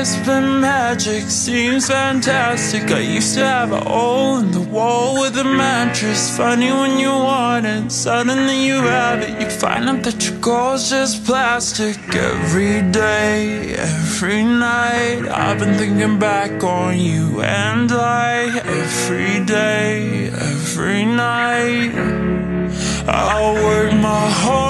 life's been magic, seems fantastic. I used to have a hole in the wall with a mattress. Funny when you want it, suddenly you have it. You find out that your goal's just plastic. Every day, every night, I've been thinking back on you and I. Every day, every night, I'll work my whole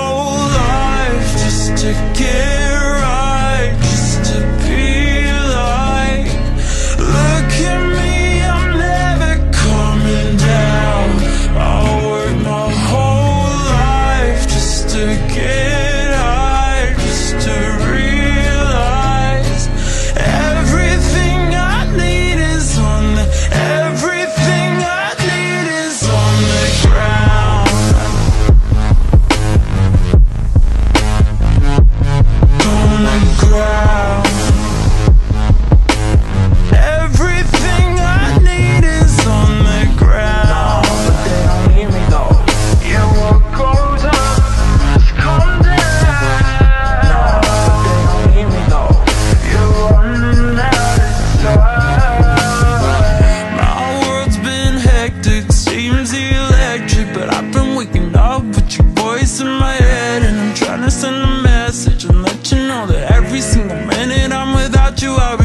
hectic, seems electric, but I've been waking up with your voice in my head, and I'm trying to send a message and let you know that every single minute I'm without you, I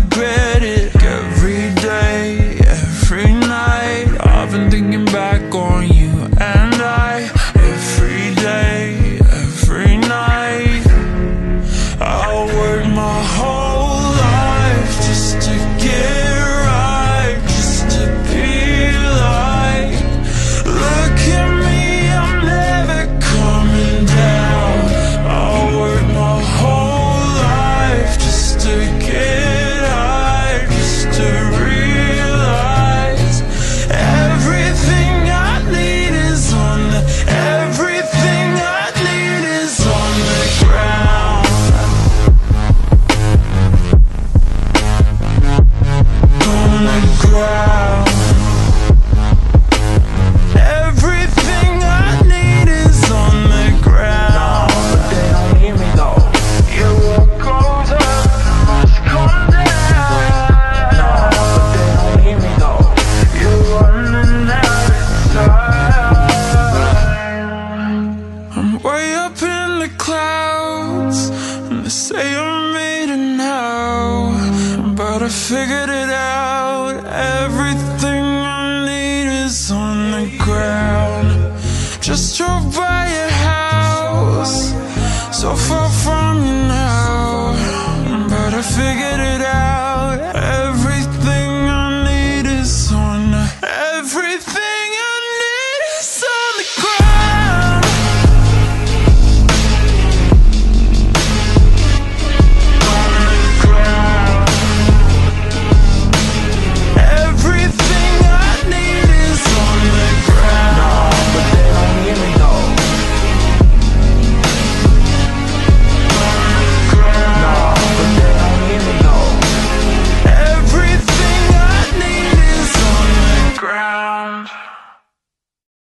they say I made it now. But I figured it out. Everything I need is on the ground. Just drove by your house, so far from you now. But I figured it out.